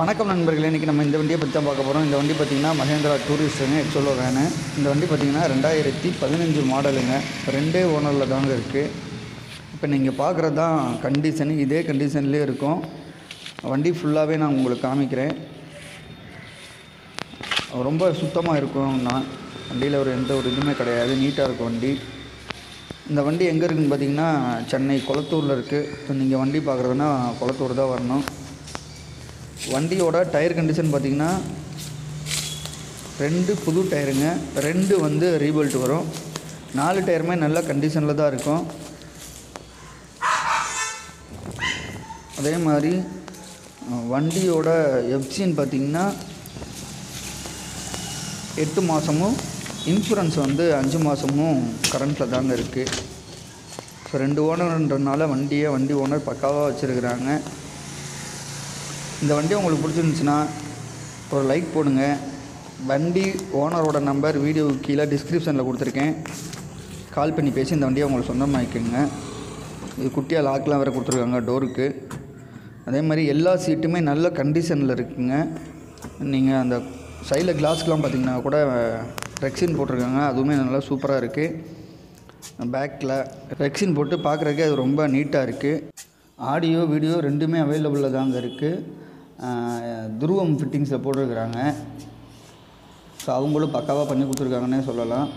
வணக்கம் நண்பர்களே இன்றைக்கி நம்ம இந்த வண்டியை பற்றி தான் பார்க்க போகிறோம் இந்த வண்டி பார்த்திங்கன்னா மகேந்திரா டூரிஸ்ட்டுங்க எக்ஸோலோ வேனு இந்த வண்டி பார்த்திங்கன்னா ரெண்டாயிரத்தி பதினஞ்சு மாடலுங்க. ரெண்டே ஓனரில் தாங்க இருக்குது இப்போ நீங்கள் பார்க்குறது தான் கண்டிஷனு இதே கண்டிஷன்லேயே இருக்கும். வண்டி ஃபுல்லாகவே நான் உங்களுக்கு காமிக்கிறேன். ரொம்ப சுத்தமாக இருக்கும்ண்ணா வண்டியில் ஒரு எந்த ஒரு இதுவுமே கிடையாது. நீட்டாக இருக்கும் வண்டி. இந்த வண்டி எங்கே இருக்குதுன்னு பார்த்தீங்கன்னா சென்னை குளத்தூரில் இருக்குது ஸோ நீங்கள் வண்டி பார்க்குறதுன்னா குளத்தூர் தான் வரணும். வண்டியோட டயர் கண்டிஷன் பார்த்திங்கன்னா ரெண்டு புது டயருங்க. ரெண்டு வந்து ரீபல்ட் வரும். நாலு டயருமே நல்ல கண்டிஷனில் தான் இருக்கும். அதே மாதிரி வண்டியோட எஃப்சின்னு பார்த்தீங்கன்னா எட்டு மாதமும் இன்சூரன்ஸ் வந்து அஞ்சு மாதமும் கரண்ட்டில் தாங்க இருக்குது ஸோ ரெண்டு ஓனர்ன்றதுனால வண்டியை வண்டி ஓனர் பக்காவாக வச்சுருக்குறாங்க. இந்த வண்டி உங்களுக்கு பிடிச்சிருந்துச்சுன்னா ஒரு லைக் போடுங்க. வண்டி ஓனரோட நம்பர் வீடியோ கீழே டிஸ்கிரிப்ஷனில் கொடுத்துருக்கேன். கால் பண்ணி பேசி இந்த வண்டியை உங்களுக்கு சொந்தமாக்கிக்கோங்க இது குட்டியாக லாக்லாம் வேறு கொடுத்துருக்காங்க டோருக்கு அதே மாதிரி எல்லா சீட்டுமே நல்ல கண்டிஷனில் இருக்குங்க. நீங்கள் அந்த சைடில் கிளாஸ்க்கெலாம் பார்த்தீங்கன்னா கூட ரெக்ஸின் போட்டிருக்காங்க. அதுவுமே நல்லா சூப்பராக இருக்குது பேக்கில் ரெக்ஸின் போட்டு பார்க்குறதுக்கே அது ரொம்ப நீட்டாக இருக்குது ஆடியோ வீடியோ ரெண்டுமே அவைலபிளில் தாங்க இருக்குது துருவம் ஃபிட்டிங்ஸில் போட்டிருக்கிறாங்க. ஸோ அவங்களும் பக்காவாக பண்ணி கொடுத்துருக்காங்கன்னே சொல்லலாம்.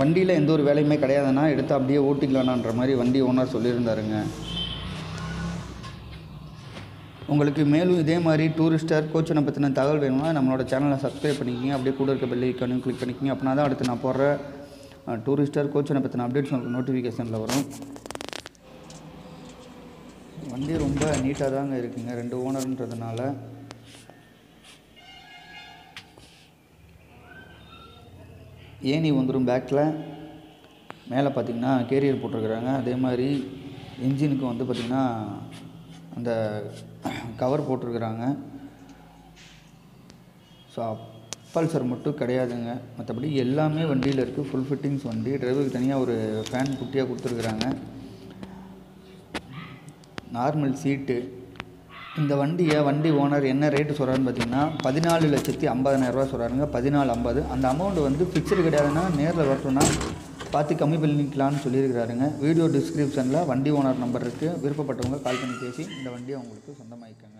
வண்டியில் எந்த ஒரு வேலையுமே கிடையாதுன்னா எடுத்து அப்படியே ஓட்டிக்கலானான்ற மாதிரி வண்டி ஓனர் சொல்லியிருந்தாருங்க. உங்களுக்கு மேலும் இதே மாதிரி டூரிஸ்டர் கோச்சனை பற்றின தகவல் வேணும்னா நம்மளோட சேனலை சப்ஸ்கிரைப் பண்ணிக்கிங்க. அப்படியே கூட இருக்க பெல் ஐக்கானும் கிளிக் பண்ணிக்கிங்க. அப்படின்னா தான் அடுத்து நான் போடுற டூரிஸ்டர் கோச்சனை பற்றின அப்டேட்ஸ் உங்களுக்கு நோட்டிஃபிகேஷனில் வரும். வண்டி ரொம்ப நீட்டாக தாங்க இருக்குங்க. ரெண்டு ஓனர்ன்றதுனால. ஏணி வந்துடும் பேக்கில் மேலே பார்த்தீங்கன்னா கேரியர் போட்டிருக்கிறாங்க. அதே மாதிரி இன்ஜினுக்கு வந்து பார்த்திங்கன்னா அந்த கவர் போட்டிருக்கிறாங்க. ஸோ பல்சர் மட்டும் கிடையாதுங்க. மற்றபடி எல்லாமே வண்டியில் இருக்குது ஃபுல் ஃபிட்டிங்ஸ் வண்டி. டிரைவருக்கு தனியாக ஒரு ஃபேன் குட்டியாக கொடுத்துருக்குறாங்க. Normal seat. இந்த வண்டியை வண்டி ஓனர் என்ன ரேட்டு சொல்கிறாருன்னு பார்த்தீங்கன்னா பதினாலு லட்சத்தி ஐம்பதனாயிரரூவா சொல்கிறாருங்க பதினாலு ஐம்பது. அந்த அமௌண்ட் வந்து ஃபிக்ஸ்டு கிடையாதுன்னா நேரில் வரட்டும்னா பார்த்து கம்மி பண்ணிக்கலான்னு சொல்லியிருக்கிறாருங்க. வீடியோ டிஸ்கிரிப்ஷனில் வண்டி ஓனர் நம்பர் இருக்குது விருப்பப்பட்டவங்க கால் பண்ணி பேசி இந்த வண்டியை அவங்களுக்கு சொந்தமாகிக்கங்க